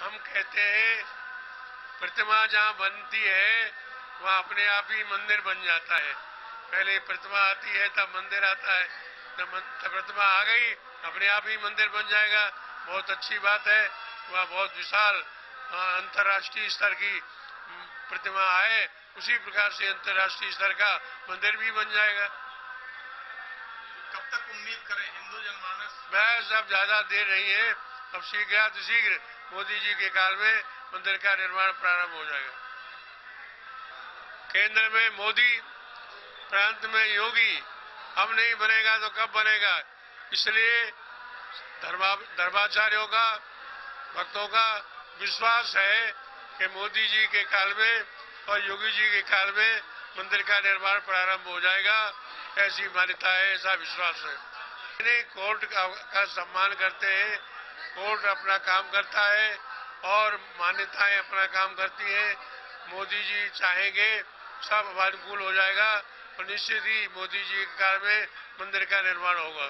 हम कहते हैं प्रतिमा जहाँ बनती है वहाँ अपने आप ही मंदिर बन जाता है। पहले प्रतिमा आती है तब मंदिर आता है। तब प्रतिमा आ गई अपने आप ही मंदिर बन जाएगा। बहुत अच्छी बात है। वह बहुत विशाल अंतर्राष्ट्रीय स्तर की प्रतिमा आए उसी प्रकार से अंतर्राष्ट्रीय स्तर का मंदिर भी बन जाएगा। कब तक उम्मीद करें हिंदू जनमानस बहस अब ज़्यादा देर नहीं है। अब शीघ्र शीघ्र मोदी जी के काल में मंदिर का निर्माण प्रारंभ हो जाएगा। केंद्र में मोदी प्रांत में योगी अब नहीं बनेगा तो कब बनेगा? इसलिए धर्माचार्यों का भक्तों का विश्वास है कि मोदी जी के काल में और योगी जी के काल में मंदिर का निर्माण प्रारंभ हो जाएगा। ऐसी मान्यता है ऐसा विश्वास है। कोर्ट का, का सम्मान करते हैं। कोर्ट अपना काम करता है और मान्यताएँ अपना काम करती हैं। मोदी जी चाहेंगे सब अनुकूल हो जाएगा और निश्चित ही मोदी जी के काल में मंदिर का निर्माण होगा।